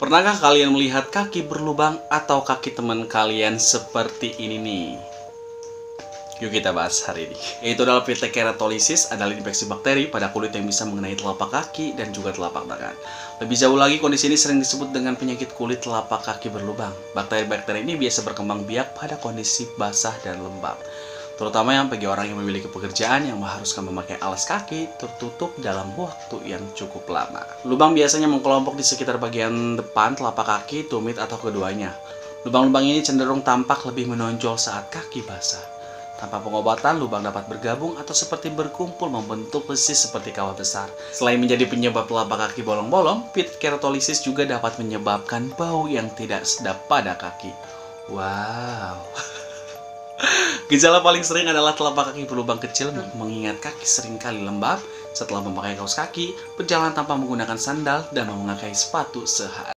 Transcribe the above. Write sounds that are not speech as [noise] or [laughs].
Pernahkah kalian melihat kaki berlubang atau kaki teman kalian seperti ini nih? Yuk kita bahas hari ini. Yaitu adalah PT keratolisis adalah infeksi bakteri pada kulit yang bisa mengenai telapak kaki dan juga telapak tangan. Lebih jauh lagi, kondisi ini sering disebut dengan penyakit kulit telapak kaki berlubang. Bakteri-bakteri ini biasa berkembang biak pada kondisi basah dan lembab. Terutama yang bagi orang yang memiliki pekerjaan yang mengharuskan memakai alas kaki tertutup dalam waktu yang cukup lama. Lubang biasanya mengkelompok di sekitar bagian depan telapak kaki, tumit, atau keduanya. Lubang-lubang ini cenderung tampak lebih menonjol saat kaki basah. Tanpa pengobatan, lubang dapat bergabung atau seperti berkumpul membentuk besi seperti kawah besar. Selain menjadi penyebab telapak kaki bolong-bolong, pit keratolisis juga dapat menyebabkan bau yang tidak sedap pada kaki. Wow. [laughs] Gejala paling sering adalah telapak kaki berlubang kecil mengingat kaki sering kali lembab setelah memakai kaos kaki, berjalan tanpa menggunakan sandal, dan memakai sepatu sehari.